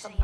from